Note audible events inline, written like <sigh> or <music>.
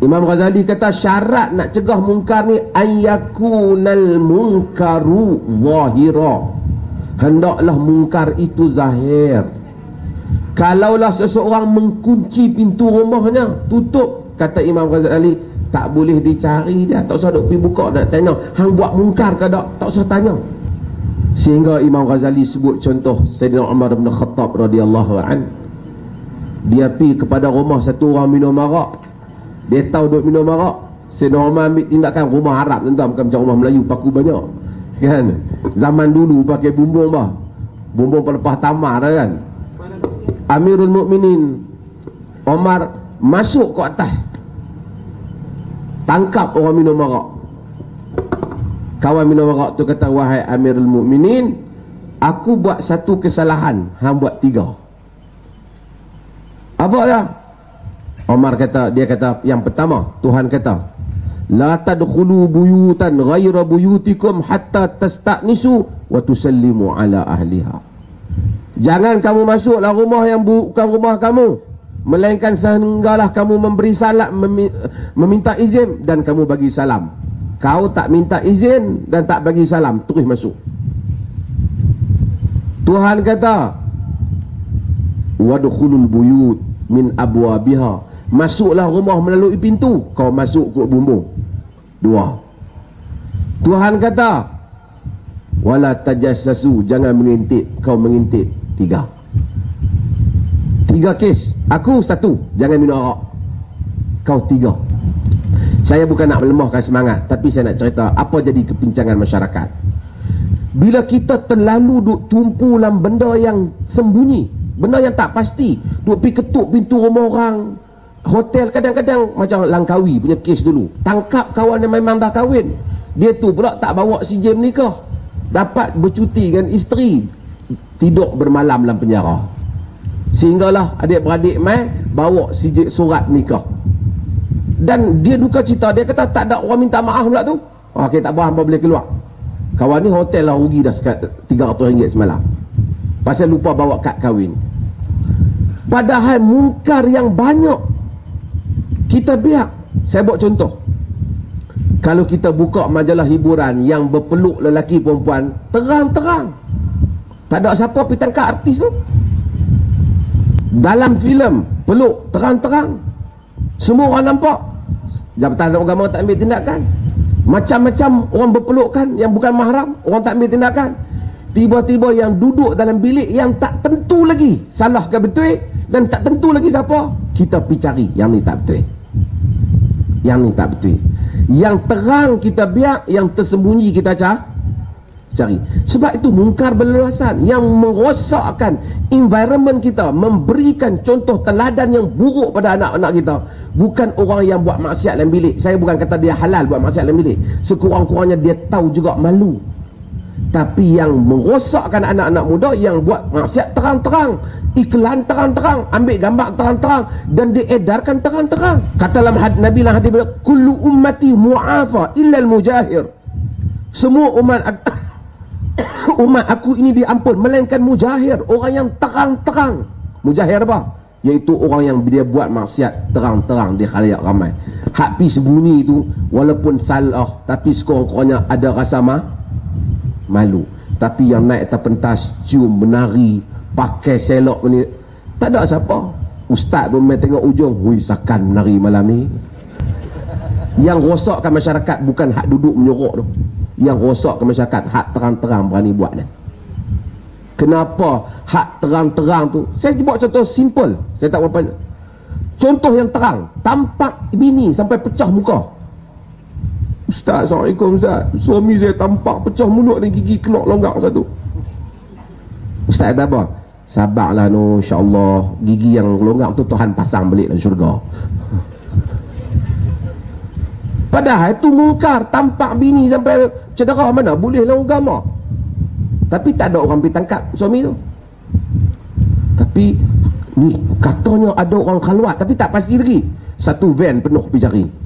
Imam Ghazali kata syarat nak cegah mungkar ni ayyakunal munkaru zahira. Hendaklah mungkar itu zahir. Kalaulah seseorang mengunci pintu rumahnya, tutup kata Imam Ghazali tak boleh dicari dia, tak usah duk pergi buka nak tanya, hang buat mungkar ke tak? Tak usah tanya. Sehingga Imam Ghazali sebut contoh Sayyidina Umar bin Khattab radhiyallahu an. Dia pergi kepada rumah satu orang minum arak dia tahu duk minum arak Umar ambil tindakan rumah Arab tuan-tuan bukan macam rumah Melayu paku banyak kan? Zaman dulu pakai bumbung bah. Bumbung pelepah tamar dah kan? Amirul Mukminin Omar masuk ke atas tangkap orang minum arak. Kawan minum arak tu kata wahai Amirul Mukminin aku buat satu kesalahan hang buat tiga. Apa dah Omar kata dia kata yang pertama Tuhan kata la tadkhulu buyutan ghayra buyutikum hatta tastanisu wa tusallimu ala ahliha. Jangan kamu masuklah rumah yang bukan rumah kamu melainkan sehinggalah kamu memberi salam meminta izin dan kamu bagi salam. Kau tak minta izin dan tak bagi salam terus masuk. Tuhan kata wadkhulul buyut min abwabiha Masuklah rumah melalui pintu Kau masuk ke bumbung. Dua. Tuhan kata Wala tajassasu Jangan mengintip Kau mengintip. Tiga. Tiga kes. Aku satu Jangan minum arak. Kau tiga. Saya bukan nak melemahkan semangat Tapi saya nak cerita Apa jadi kepincangan masyarakat. Bila kita terlalu duk tumpu dalam benda yang sembunyi Benda yang tak pasti Duk pergi ketuk pintu rumah orang hotel kadang-kadang macam Langkawi punya kes dulu. Tangkap kawan yang memang dah kahwin. Dia tu pula tak bawa si Jem nikah dapat bercuti dengan isteri. Tidur bermalam dalam penjara. Sehinggalah adik-beradik mai bawa si Jem surat nikah dan dia duka cita. Dia kata tak ada orang minta maaf pula tu. Ok tak apa boleh keluar. Kawan ni hotel lah rugi dah RM300 semalam. Pasal lupa bawa kad kahwin. Padahal mungkar yang banyak kita biar. Saya buat contoh. Kalau kita buka majalah hiburan yang berpeluk lelaki perempuan terang-terang. Tak ada siapa pergi tangkap artis tu. Dalam filem peluk terang-terang. Semua orang nampak. Jabatan agama tak ambil tindakan. Macam-macam orang berpelukkan yang bukan mahram orang tak ambil tindakan. Tiba-tiba yang duduk dalam bilik yang tak tentu lagi salah ke betul dan tak tentu lagi siapa kita pergi cari yang ni tak betul yang ni tak betul. Yang terang kita biar yang tersembunyi kita cari. Sebab itu mungkar berleluasan yang merosakkan environment kita memberikan contoh teladan yang buruk pada anak-anak kita. Bukan orang yang buat maksiat dalam bilik. Saya bukan kata dia halal buat maksiat dalam bilik. Sekurang-kurangnya dia tahu juga malu tapi yang merosakkan anak-anak muda yang buat maksiat terang-terang iklan terang-terang ambil gambar terang-terang dan diedarkan terang-terang. Kata dalam had, Nabi lah hadis kullu ummati mu'afa illa al-mujahir semua umat <coughs> umat aku ini diampun melainkan mujahir orang yang terang-terang. Mujahir apa? Iaitu orang yang dia buat maksiat terang-terang di khalayak ramai. Hak pi sembunyi itu walaupun salah tapi sekurang-kurangnya ada rasa mah malu. Tapi yang naik atas pentas cium menari pakai selok ni tak ada siapa. Ustaz pun main tengok ujung hui sakan menari malam ni. Yang rosakkan masyarakat bukan hak duduk menyorok tu. Yang rosakkan masyarakat hak terang-terang berani buat dia. Kenapa hak terang-terang tu? Saya buat contoh simple. Saya tak berapa contoh yang terang. Tampak bini sampai pecah muka Ustaz, Assalamualaikum Ustaz. Suami saya tampak pecah mulut dan gigi keluar longgak satu. Ustaz apa? Sabarlah no, insyaAllah. Gigi yang longgak tu Tuhan pasang balik dalam syurga. Padahal itu mungkar. Tampak bini sampai cedera mana? Boleh lah agama. Tapi tak ada orang pergi tangkap suami tu. Tapi ni katanya ada orang keluar tapi tak pasti lagi. Satu van penuh pergi